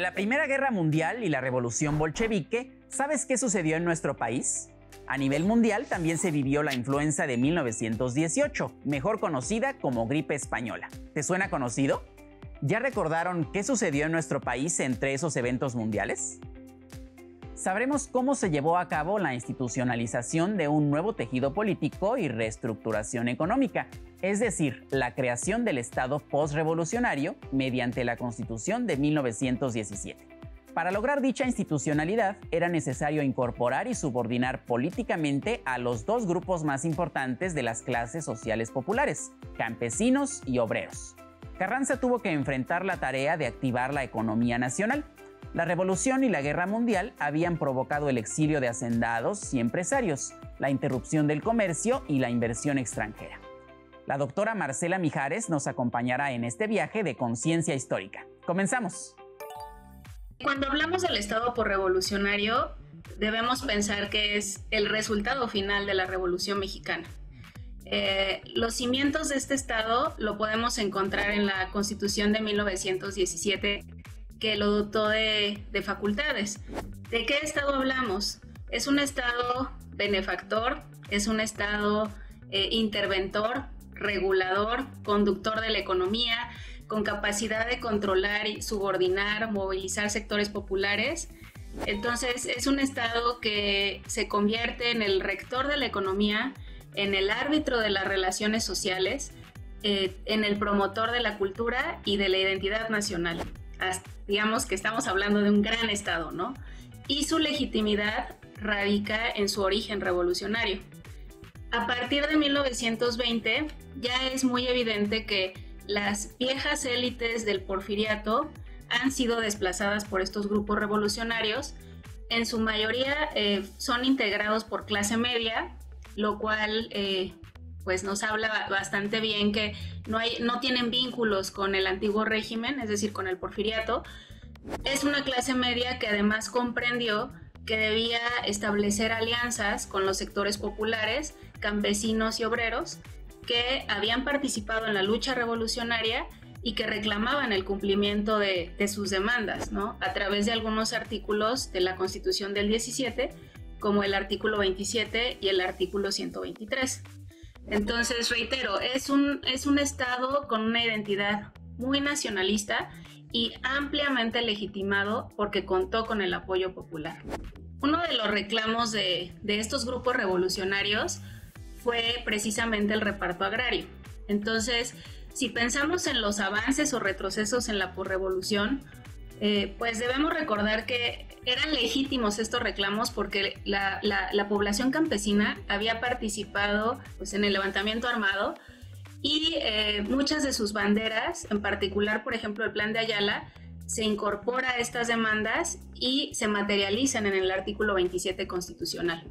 la Primera Guerra Mundial y la Revolución Bolchevique, ¿sabes qué sucedió en nuestro país? A nivel mundial también se vivió la influenza de 1918, mejor conocida como gripe española. ¿Te suena conocido? ¿Ya recordaron qué sucedió en nuestro país entre esos eventos mundiales? Sabremos cómo se llevó a cabo la institucionalización de un nuevo tejido político y reestructuración económica, es decir, la creación del Estado postrevolucionario mediante la Constitución de 1917. Para lograr dicha institucionalidad era necesario incorporar y subordinar políticamente a los dos grupos más importantes de las clases sociales populares, campesinos y obreros. Carranza tuvo que enfrentar la tarea de activar la economía nacional, la revolución y la guerra mundial habían provocado el exilio de hacendados y empresarios, la interrupción del comercio y la inversión extranjera. La doctora Marcela Mijares nos acompañará en este viaje de conciencia histórica. Comenzamos. Cuando hablamos del Estado por revolucionario, debemos pensar que es el resultado final de la Revolución Mexicana. Eh, los cimientos de este Estado lo podemos encontrar en la Constitución de 1917 que lo dotó de, facultades. ¿De qué Estado hablamos? Es un Estado benefactor, es un Estado eh, interventor, regulador, conductor de la economía, con capacidad de controlar y subordinar, movilizar sectores populares. Entonces es un Estado que se convierte en el rector de la economía, en el árbitro de las relaciones sociales, eh, en el promotor de la cultura y de la identidad nacional digamos que estamos hablando de un gran Estado, ¿no? Y su legitimidad radica en su origen revolucionario. A partir de 1920 ya es muy evidente que las viejas élites del porfiriato han sido desplazadas por estos grupos revolucionarios. En su mayoría eh, son integrados por clase media, lo cual eh, pues nos habla bastante bien que no, hay, no tienen vínculos con el antiguo régimen, es decir, con el porfiriato. Es una clase media que además comprendió que debía establecer alianzas con los sectores populares, campesinos y obreros que habían participado en la lucha revolucionaria y que reclamaban el cumplimiento de, de, sus demandas, ¿no? A través de algunos artículos de la Constitución del 17, como el artículo 27 y el artículo 123. Entonces, reitero, es un, es un Estado con una identidad muy nacionalista y ampliamente legitimado porque contó con el apoyo popular. Uno de los reclamos de, de estos grupos revolucionarios fue precisamente el reparto agrario. Entonces, si pensamos en los avances o retrocesos en la posrevolución, eh, pues debemos recordar que eran legítimos estos reclamos porque la, población campesina había participado pues, en el levantamiento armado y eh, muchas de sus banderas, en particular, por ejemplo, el plan de Ayala, se incorpora a estas demandas y se materializan en el artículo 27 constitucional,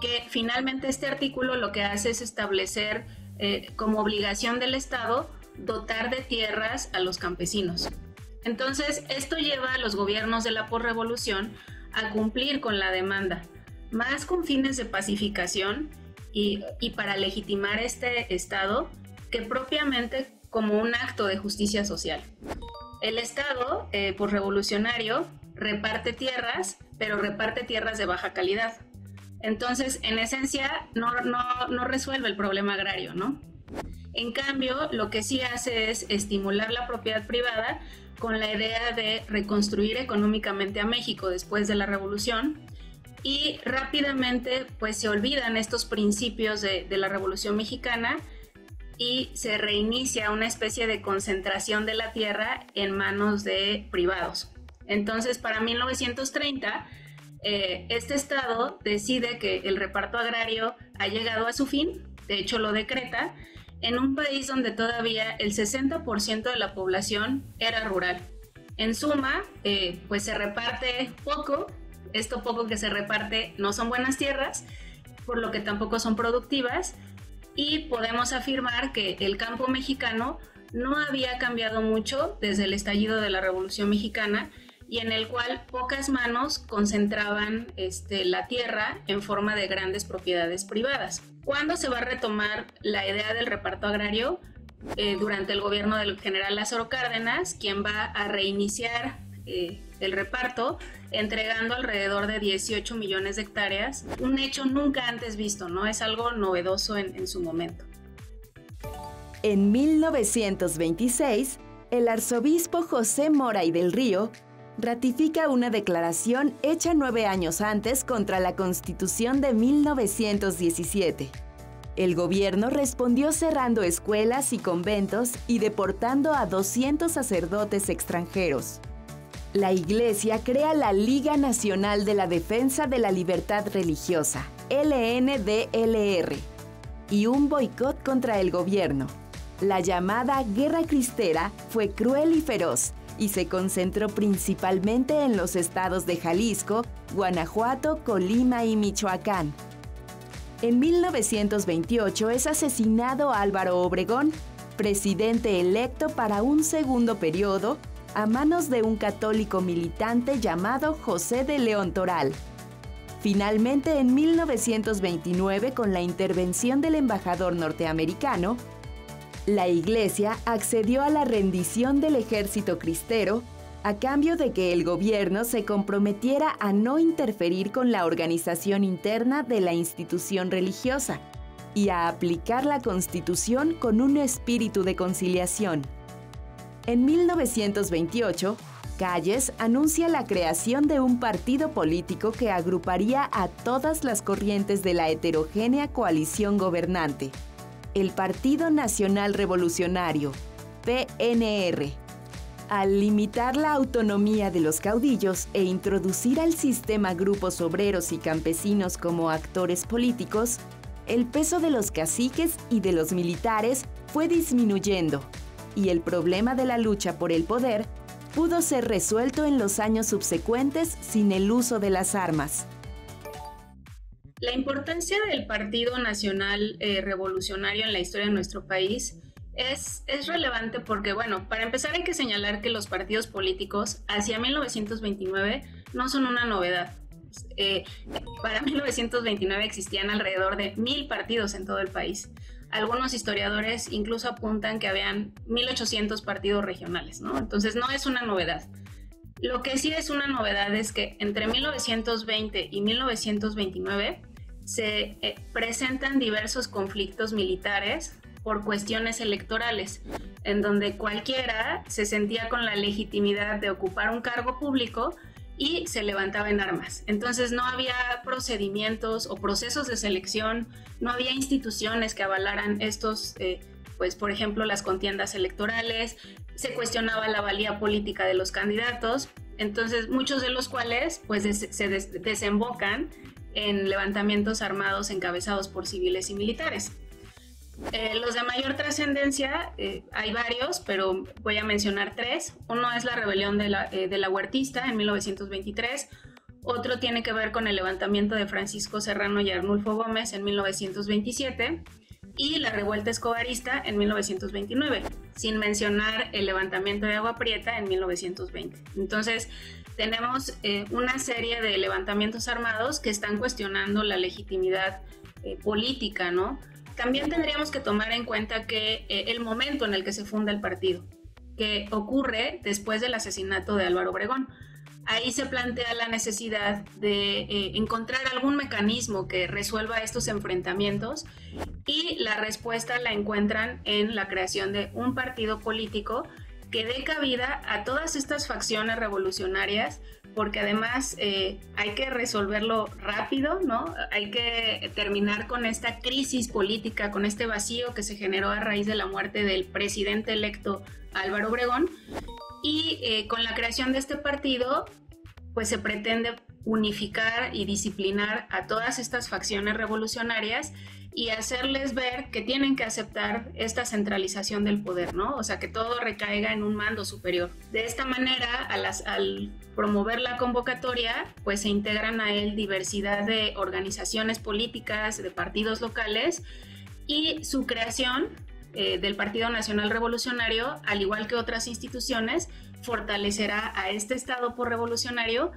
que finalmente este artículo lo que hace es establecer eh, como obligación del Estado dotar de tierras a los campesinos. Entonces, esto lleva a los gobiernos de la posrevolución a cumplir con la demanda, más con fines de pacificación y, para legitimar este Estado que propiamente como un acto de justicia social. El Estado, eh, revolucionario, reparte tierras, pero reparte tierras de baja calidad. Entonces, en esencia, no, no resuelve el problema agrario, ¿no? En cambio, lo que sí hace es estimular la propiedad privada con la idea de reconstruir económicamente a México después de la revolución y rápidamente pues se olvidan estos principios de, la revolución mexicana y se reinicia una especie de concentración de la tierra en manos de privados. Entonces para 1930 eh, este estado decide que el reparto agrario ha llegado a su fin, de hecho lo decreta, en un país donde todavía el 60% de la población era rural. En suma, eh, pues se reparte poco, esto poco que se reparte no son buenas tierras, por lo que tampoco son productivas, y podemos afirmar que el campo mexicano no había cambiado mucho desde el estallido de la Revolución Mexicana y en el cual pocas manos concentraban este, la tierra en forma de grandes propiedades privadas. ¿Cuándo se va a retomar la idea del reparto agrario? Eh, durante el gobierno del general Lázaro Cárdenas, quien va a reiniciar eh, el reparto, entregando alrededor de 18 millones de hectáreas, un hecho nunca antes visto, ¿no? Es algo novedoso en, en su momento. En 1926, el arzobispo José Mora y del Río ratifica una declaración hecha nueve años antes contra la Constitución de 1917. El gobierno respondió cerrando escuelas y conventos y deportando a 200 sacerdotes extranjeros. La Iglesia crea la Liga Nacional de la Defensa de la Libertad Religiosa, LNDLR, y un boicot contra el gobierno. La llamada Guerra Cristera fue cruel y feroz y se concentró principalmente en los estados de Jalisco, Guanajuato, Colima y Michoacán. En 1928 es asesinado Álvaro Obregón, presidente electo para un segundo periodo, a manos de un católico militante llamado José de León Toral. Finalmente, en 1929, con la intervención del embajador norteamericano, la Iglesia accedió a la rendición del ejército cristero a cambio de que el gobierno se comprometiera a no interferir con la organización interna de la institución religiosa y a aplicar la constitución con un espíritu de conciliación. En 1928, Calles anuncia la creación de un partido político que agruparía a todas las corrientes de la heterogénea coalición gobernante el Partido Nacional Revolucionario, PNR. Al limitar la autonomía de los caudillos e introducir al sistema grupos obreros y campesinos como actores políticos, el peso de los caciques y de los militares fue disminuyendo, y el problema de la lucha por el poder pudo ser resuelto en los años subsecuentes sin el uso de las armas. La importancia del Partido Nacional eh, Revolucionario en la historia de nuestro país es, es, relevante porque, bueno, para empezar hay que señalar que los partidos políticos hacia 1929 no son una novedad. Eh, para 1929 existían alrededor de mil partidos en todo el país. Algunos historiadores incluso apuntan que habían 1800 partidos regionales, ¿no? Entonces no es una novedad. Lo que sí es una novedad es que entre 1920 y 1929 se eh, presentan diversos conflictos militares por cuestiones electorales, en donde cualquiera se sentía con la legitimidad de ocupar un cargo público y se levantaba en armas. Entonces no había procedimientos o procesos de selección, no había instituciones que avalaran estos, eh, pues por ejemplo las contiendas electorales, se cuestionaba la valía política de los candidatos, entonces muchos de los cuales pues se desembocan en levantamientos armados encabezados por civiles y militares. Eh, los de mayor trascendencia, eh, hay varios, pero voy a mencionar tres. Uno es la rebelión de la, eh, de la Huertista en 1923, otro tiene que ver con el levantamiento de Francisco Serrano y Arnulfo Gómez en 1927 y la revuelta escobarista en 1929, sin mencionar el levantamiento de Agua Prieta en 1920. Entonces, tenemos eh, una serie de levantamientos armados que están cuestionando la legitimidad eh, política, ¿no? También tendríamos que tomar en cuenta que eh, el momento en el que se funda el partido, que ocurre después del asesinato de Álvaro Obregón. Ahí se plantea la necesidad de encontrar algún mecanismo que resuelva estos enfrentamientos y la respuesta la encuentran en la creación de un partido político que dé cabida a todas estas facciones revolucionarias, porque además eh, hay que resolverlo rápido, ¿no? Hay que terminar con esta crisis política, con este vacío que se generó a raíz de la muerte del presidente electo Álvaro Obregón. Y eh, con la creación de este partido, pues se pretende unificar y disciplinar a todas estas facciones revolucionarias y hacerles ver que tienen que aceptar esta centralización del poder, ¿no? O sea, que todo recaiga en un mando superior. De esta manera, al promover la convocatoria, pues se integran a él diversidad de organizaciones políticas, de partidos locales y su creación eh, del Partido Nacional Revolucionario, al igual que otras instituciones, fortalecerá a este Estado por revolucionario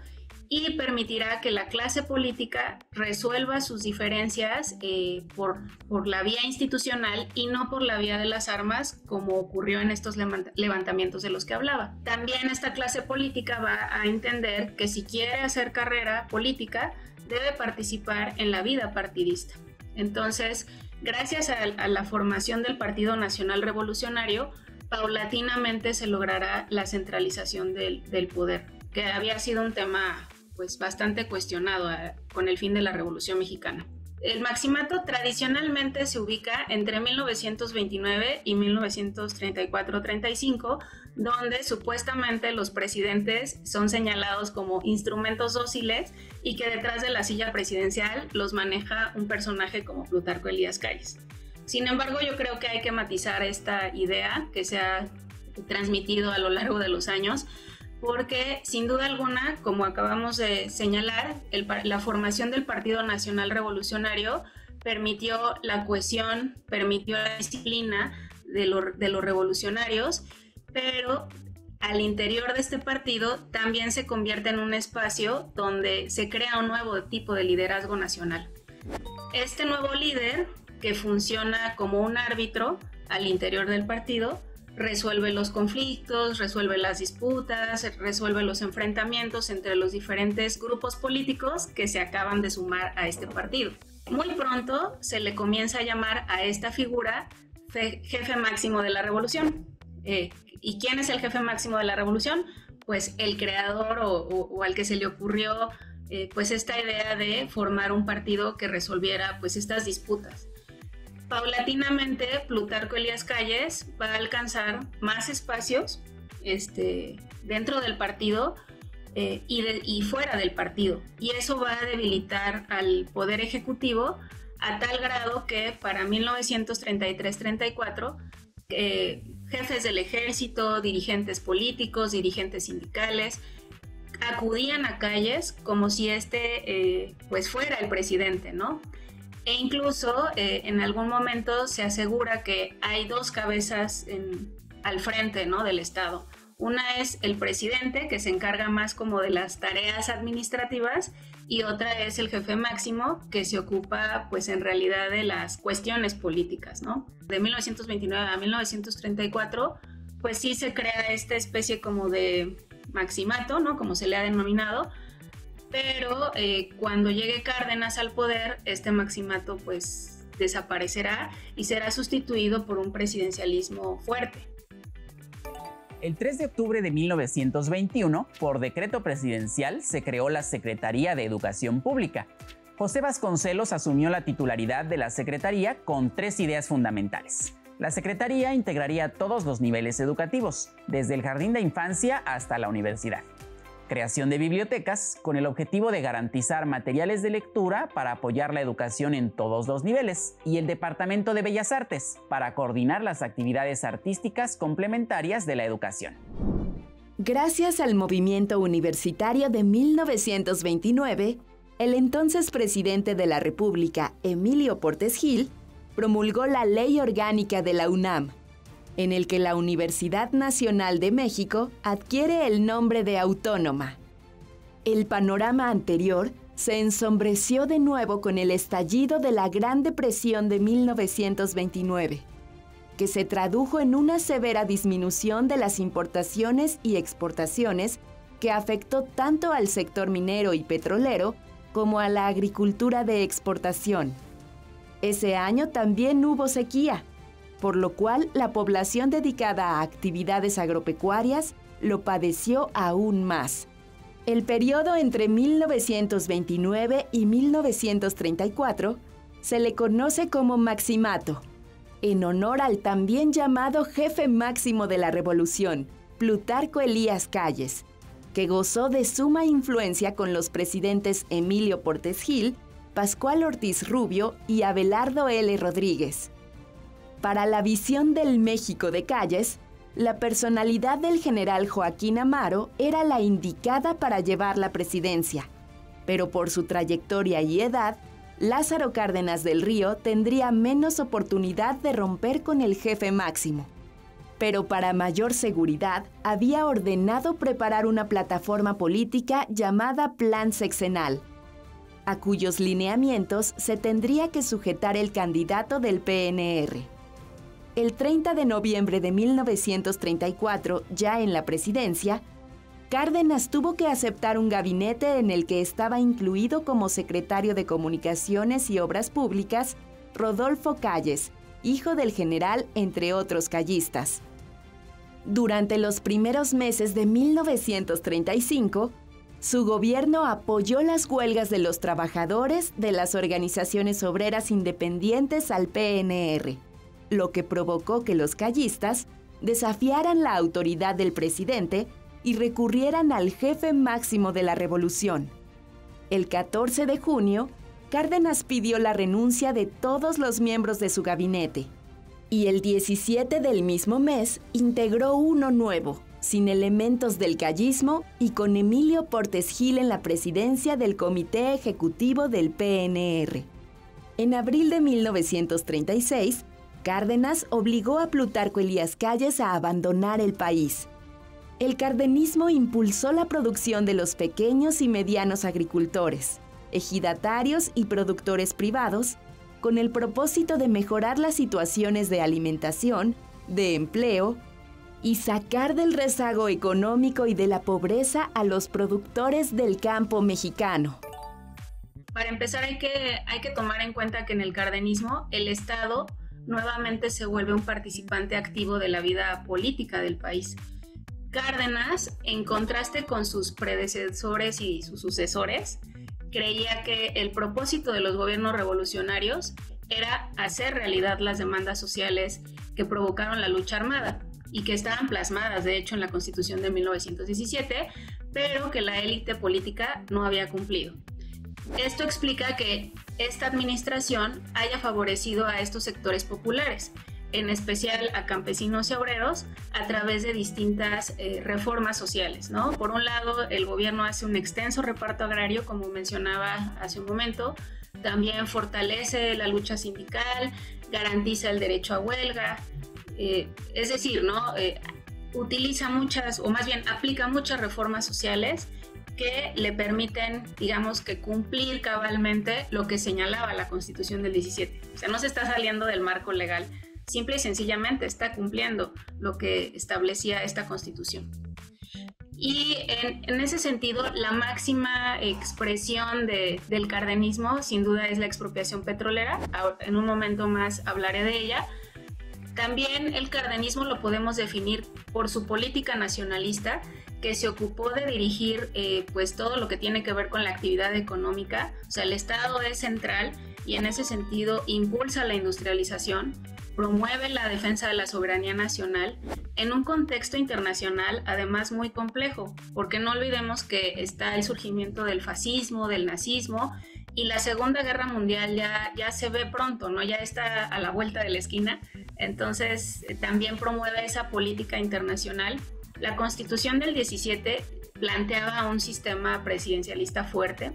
y permitirá que la clase política resuelva sus diferencias eh, por, por, la vía institucional y no por la vía de las armas, como ocurrió en estos levantamientos de los que hablaba. También esta clase política va a entender que si quiere hacer carrera política, debe participar en la vida partidista. Entonces, gracias a, la formación del Partido Nacional Revolucionario, paulatinamente se logrará la centralización del, poder, que había sido un tema pues bastante cuestionado eh, con el fin de la Revolución Mexicana. El maximato tradicionalmente se ubica entre 1929 y 1934-35, donde supuestamente los presidentes son señalados como instrumentos dóciles y que detrás de la silla presidencial los maneja un personaje como Plutarco Elías Calles. Sin embargo, yo creo que hay que matizar esta idea que se ha transmitido a lo largo de los años, porque sin duda alguna, como acabamos de señalar, la formación del Partido Nacional Revolucionario permitió la cohesión, permitió la disciplina de, los revolucionarios, pero al interior de este partido también se convierte en un espacio donde se crea un nuevo tipo de liderazgo nacional. Este nuevo líder, que funciona como un árbitro al interior del partido, resuelve los conflictos, resuelve las disputas, resuelve los enfrentamientos entre los diferentes grupos políticos que se acaban de sumar a este partido. Muy pronto se le comienza a llamar a esta figura jefe máximo de la revolución. Eh, ¿Y quién es el jefe máximo de la revolución? Pues el creador o, al que se le ocurrió eh, pues esta idea de formar un partido que resolviera pues estas disputas. Paulatinamente, Plutarco Elías Calles va a alcanzar más espacios este, dentro del partido eh, y, fuera del partido. Y eso va a debilitar al Poder Ejecutivo a tal grado que para 1933-34, eh, jefes del ejército, dirigentes políticos, dirigentes sindicales, acudían a calles como si este eh, pues fuera el presidente, ¿no? E incluso eh, en algún momento se asegura que hay dos cabezas al frente ¿no? del Estado. Una es el presidente, que se encarga más como de las tareas administrativas, y otra es el jefe máximo, que se ocupa pues en realidad de las cuestiones políticas, ¿no? De 1929 a 1934, pues sí se crea esta especie como de maximato, ¿no? Como se le ha denominado, pero eh, cuando llegue Cárdenas al poder, este maximato pues desaparecerá y será sustituido por un presidencialismo fuerte. El 3 de octubre de 1921, por decreto presidencial, se creó la Secretaría de Educación Pública. José Vasconcelos asumió la titularidad de la Secretaría con tres ideas fundamentales. La Secretaría integraría todos los niveles educativos, desde el jardín de infancia hasta la universidad creación de bibliotecas con el objetivo de garantizar materiales de lectura para apoyar la educación en todos los niveles, y el Departamento de Bellas Artes para coordinar las actividades artísticas complementarias de la educación. Gracias al movimiento universitario de 1929, el entonces presidente de la República, Emilio Portes Gil, promulgó la Ley Orgánica de la UNAM, en el que la Universidad Nacional de México adquiere el nombre de autónoma. El panorama anterior se ensombreció de nuevo con el estallido de la Gran Depresión de 1929, que se tradujo en una severa disminución de las importaciones y exportaciones que afectó tanto al sector minero y petrolero como a la agricultura de exportación. Ese año también hubo sequía, por lo cual la población dedicada a actividades agropecuarias lo padeció aún más. El periodo entre 1929 y 1934 se le conoce como Maximato, en honor al también llamado jefe máximo de la revolución, Plutarco Elías Calles, que gozó de suma influencia con los presidentes Emilio Portes Gil, Pascual Ortiz Rubio y Abelardo L. Rodríguez. Para la visión del México de Calles, la personalidad del general Joaquín Amaro era la indicada para llevar la presidencia, pero por su trayectoria y edad, Lázaro Cárdenas del Río tendría menos oportunidad de romper con el jefe máximo. pero para mayor seguridad había ordenado preparar una plataforma política llamada Plan Sexenal, a cuyos lineamientos se tendría que sujetar el candidato del PNR. El 30 de noviembre de 1934, ya en la presidencia, Cárdenas tuvo que aceptar un gabinete en el que estaba incluido como secretario de Comunicaciones y Obras Públicas Rodolfo Calles, hijo del general, entre otros callistas. Durante los primeros meses de 1935, su gobierno apoyó las huelgas de los trabajadores de las organizaciones obreras independientes al PNR, lo que provocó que los callistas desafiaran la autoridad del presidente y recurrieran al jefe máximo de la revolución. El 14 de junio, Cárdenas pidió la renuncia de todos los miembros de su gabinete y el 17 del mismo mes integró uno nuevo, sin elementos del callismo y con Emilio Portes Gil en la presidencia del Comité Ejecutivo del PNR. En abril de 1936, Cárdenas obligó a Plutarco Elías Calles a abandonar el país. El cardenismo impulsó la producción de los pequeños y medianos agricultores, ejidatarios y productores privados con el propósito de mejorar las situaciones de alimentación, de empleo y sacar del rezago económico y de la pobreza a los productores del campo mexicano. Para empezar hay que, hay que tomar en cuenta que en el cardenismo el Estado nuevamente se vuelve un participante activo de la vida política del país. Cárdenas, en contraste con sus predecesores y sus sucesores, creía que el propósito de los gobiernos revolucionarios era hacer realidad las demandas sociales que provocaron la lucha armada y que estaban plasmadas, de hecho, en la Constitución de 1917, pero que la élite política no había cumplido. Esto explica que esta administración haya favorecido a estos sectores populares, en especial a campesinos y obreros, a través de distintas eh, reformas sociales. ¿no? Por un lado, el gobierno hace un extenso reparto agrario, como mencionaba hace un momento, también fortalece la lucha sindical, garantiza el derecho a huelga, eh, es decir, ¿no? Eh, utiliza muchas, o más bien aplica muchas reformas sociales que le permiten, digamos, que cumplir cabalmente lo que señalaba la Constitución del 17. O sea, no se está saliendo del marco legal simple y sencillamente está cumpliendo lo que establecía esta constitución. Y en, ese sentido, la máxima expresión del cardenismo, sin duda, es la expropiación petrolera. En un momento más hablaré de ella. También el cardenismo lo podemos definir por su política nacionalista, que se ocupó de dirigir eh, pues todo lo que tiene que ver con la actividad económica. O sea, el Estado es central y en ese sentido impulsa la industrialización promueve la defensa de la soberanía nacional en un contexto internacional además muy complejo, porque no olvidemos que está el surgimiento del fascismo, del nazismo y la Segunda Guerra Mundial ya, ya se ve pronto, ¿no? Ya está a la vuelta de la esquina, entonces eh, también promueve esa política internacional. La Constitución del 17 planteaba un sistema presidencialista fuerte,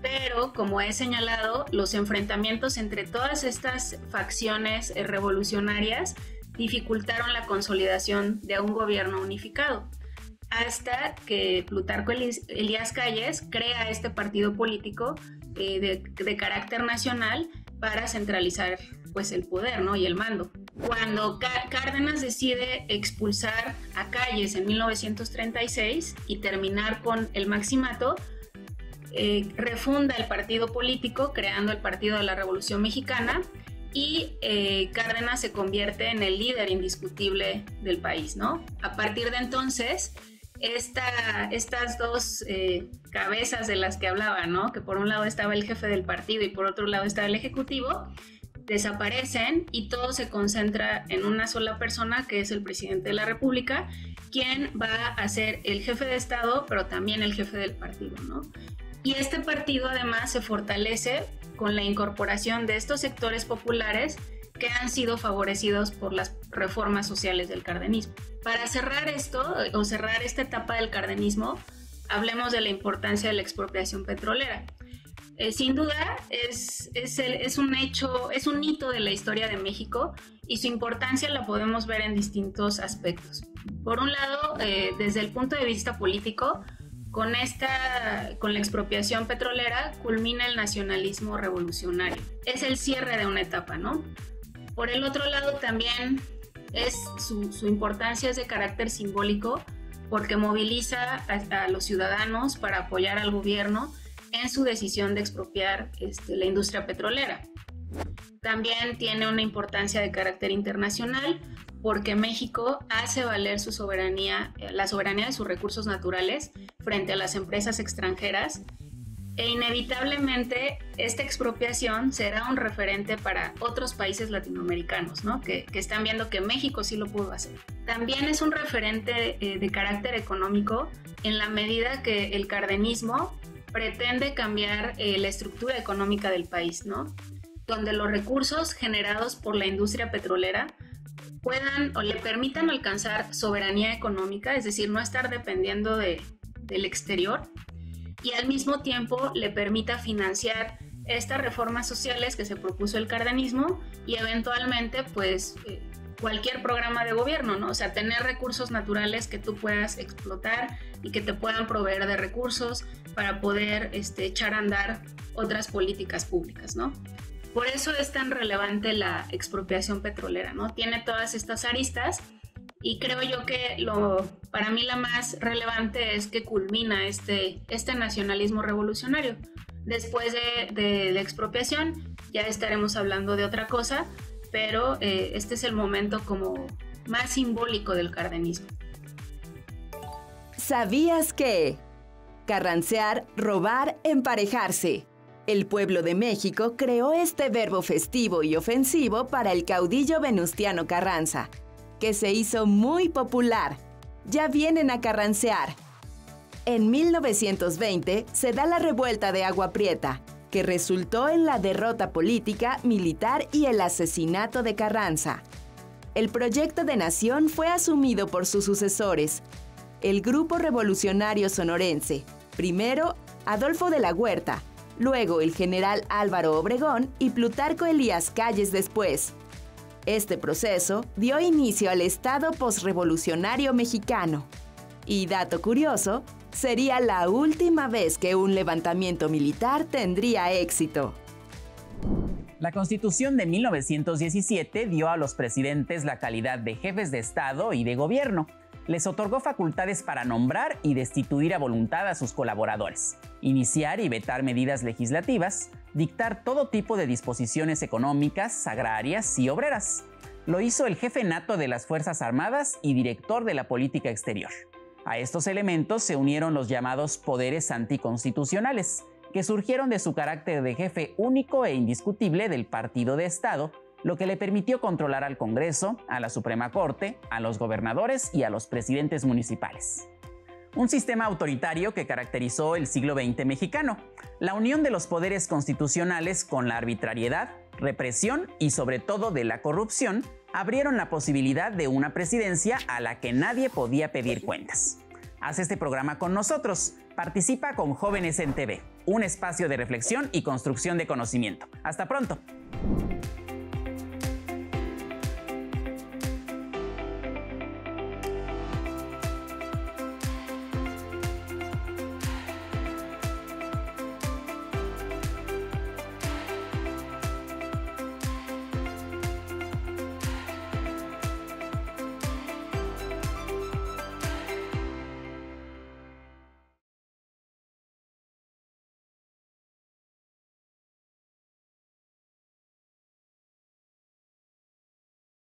pero como he señalado, los enfrentamientos entre todas estas facciones eh, revolucionarias dificultaron la consolidación de un gobierno unificado, hasta que Plutarco Elías Calles crea este partido político eh, de, carácter nacional para centralizar pues el poder ¿no? y el mando. Cuando Cárdenas decide expulsar a Calles en 1936 y terminar con el maximato, eh, refunda el partido político creando el Partido de la Revolución Mexicana y eh, Cárdenas se convierte en el líder indiscutible del país, ¿no? A partir de entonces, esta, estas dos eh, cabezas de las que hablaba, ¿no? Que por un lado estaba el jefe del partido y por otro lado estaba el ejecutivo, desaparecen y todo se concentra en una sola persona, que es el presidente de la República, quien va a ser el jefe de Estado, pero también el jefe del partido, ¿no? Y este partido además se fortalece con la incorporación de estos sectores populares que han sido favorecidos por las reformas sociales del cardenismo. Para cerrar esto o cerrar esta etapa del cardenismo, hablemos de la importancia de la expropiación petrolera. Eh, sin duda es, es, un hecho, es un hito de la historia de México y su importancia la podemos ver en distintos aspectos. Por un lado, eh, desde el punto de vista político, con, esta, con la expropiación petrolera culmina el nacionalismo revolucionario. Es el cierre de una etapa, ¿no? Por el otro lado, también es su, importancia es de carácter simbólico porque moviliza a, los ciudadanos para apoyar al gobierno en su decisión de expropiar este, la industria petrolera. También tiene una importancia de carácter internacional porque México hace valer su soberanía, la soberanía de sus recursos naturales frente a las empresas extranjeras e inevitablemente esta expropiación será un referente para otros países latinoamericanos, ¿no? que, están viendo que México sí lo pudo hacer. También es un referente eh, de carácter económico en la medida que el cardenismo pretende cambiar eh, la estructura económica del país, ¿no? donde los recursos generados por la industria petrolera puedan o le permitan alcanzar soberanía económica, es decir, no estar dependiendo de, del exterior y al mismo tiempo le permita financiar estas reformas sociales que se propuso el cardenismo y eventualmente pues eh, cualquier programa de gobierno, ¿no? O sea, tener recursos naturales que tú puedas explotar y que te puedan proveer de recursos para poder este, echar a andar otras políticas públicas, ¿no? Por eso es tan relevante la expropiación petrolera, ¿no? Tiene todas estas aristas y creo yo que para mí la más relevante es que culmina este, este nacionalismo revolucionario. Después de, la expropiación ya estaremos hablando de otra cosa, pero eh, este es el momento como más simbólico del cardenismo. ¿Sabías que? Carrancear, robar, emparejarse. El pueblo de México creó este verbo festivo y ofensivo para el caudillo venustiano Carranza que se hizo muy popular. Ya vienen a carrancear. En 1920 se da la revuelta de Agua Prieta, que resultó en la derrota política, militar y el asesinato de Carranza. El proyecto de nación fue asumido por sus sucesores, el Grupo Revolucionario Sonorense, primero Adolfo de la Huerta, luego el general Álvaro Obregón y Plutarco Elías Calles después. Este proceso dio inicio al Estado postrevolucionario mexicano. Y dato curioso, sería la última vez que un levantamiento militar tendría éxito. La Constitución de 1917 dio a los presidentes la calidad de jefes de Estado y de gobierno, les otorgó facultades para nombrar y destituir a voluntad a sus colaboradores, iniciar y vetar medidas legislativas, dictar todo tipo de disposiciones económicas, agrarias y obreras. Lo hizo el jefe nato de las Fuerzas Armadas y director de la política exterior. A estos elementos se unieron los llamados poderes anticonstitucionales, que surgieron de su carácter de jefe único e indiscutible del partido de Estado lo que le permitió controlar al Congreso, a la Suprema Corte, a los gobernadores y a los presidentes municipales. Un sistema autoritario que caracterizó el siglo XX mexicano, la unión de los poderes constitucionales con la arbitrariedad, represión y sobre todo de la corrupción abrieron la posibilidad de una presidencia a la que nadie podía pedir cuentas. Haz este programa con nosotros. Participa con Jóvenes en TV, un espacio de reflexión y construcción de conocimiento. Hasta pronto.